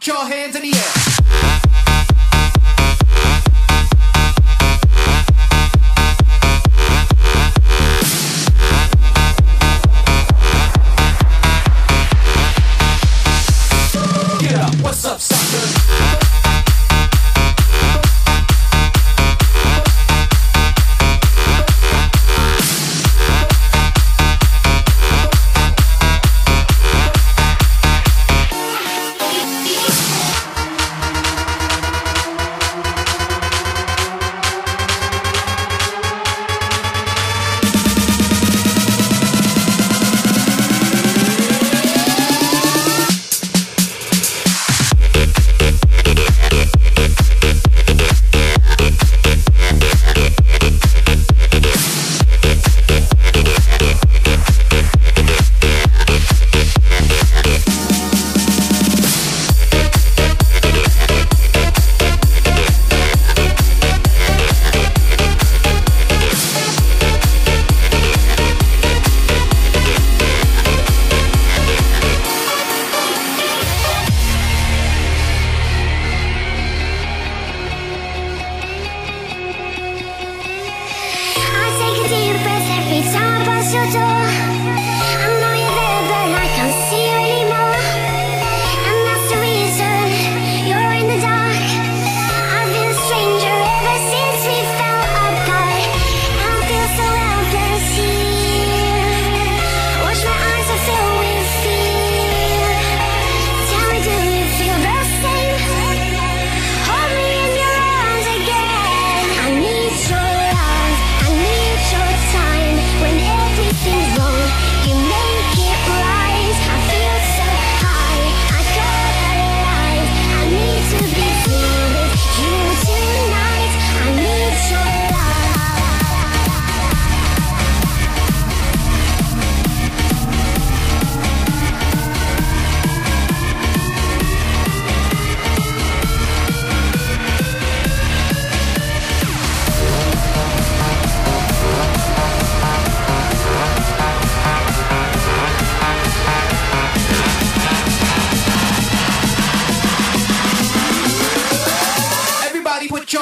Put your hands in the air. What's up, sucker? 就这。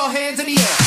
Hands in the air.